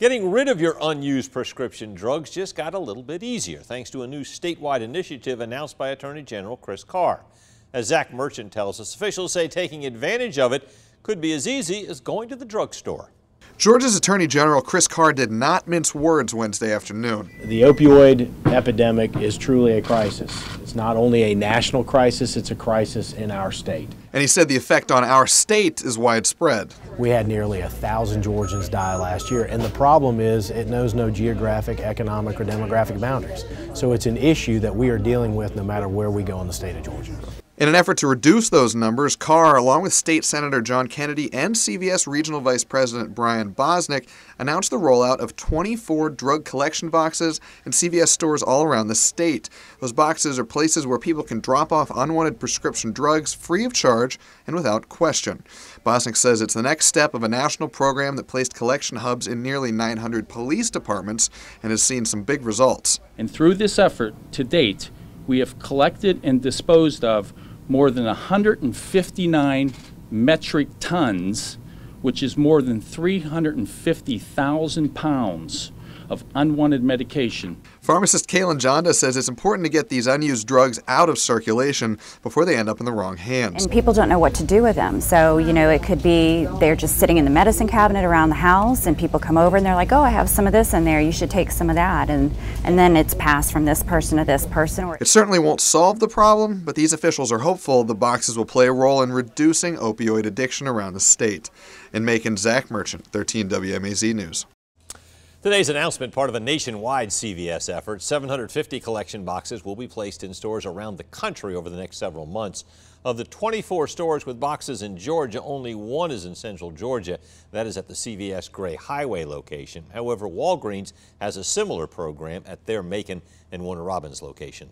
Getting rid of your unused prescription drugs just got a little bit easier thanks to a new statewide initiative announced by Attorney General Chris Carr. As Zach Merchant tells us, officials say taking advantage of it could be as easy as going to the drugstore. Georgia's Attorney General Chris Carr did not mince words Wednesday afternoon. The opioid epidemic is truly a crisis. It's not only a national crisis, it's a crisis in our state. And he said the effect on our state is widespread. We had nearly a thousand Georgians die last year, and the problem is it knows no geographic, economic, or demographic boundaries. So it's an issue that we are dealing with no matter where we go in the state of Georgia. In an effort to reduce those numbers, Carr, along with State Senator John Kennedy and CVS Regional Vice President Brian Bosnick, announced the rollout of 24 drug collection boxes in CVS stores all around the state. Those boxes are places where people can drop off unwanted prescription drugs free of charge and without question. Bosnick says it's the next step of a national program that placed collection hubs in nearly 900 police departments and has seen some big results. And through this effort to date, we have collected and disposed of more than 159 metric tons, which is more than 350,000 pounds of unwanted medication. Pharmacist Kaylin Jonda says it's important to get these unused drugs out of circulation before they end up in the wrong hands. And people don't know what to do with them. So, you know, it could be they're just sitting in the medicine cabinet around the house and people come over and they're like, oh, I have some of this in there. You should take some of that. And, and then it's passed from this person to this person. It certainly won't solve the problem, but these officials are hopeful the boxes will play a role in reducing opioid addiction around the state. In Macon, Zach Merchant, 13 WMAZ News. Today's announcement, part of a nationwide CVS effort. 750 collection boxes will be placed in stores around the country over the next several months. Of the 24 stores with boxes in Georgia, only one is in central Georgia. That is at the CVS Gray Highway location. However, Walgreens has a similar program at their Macon and Warner Robins locations.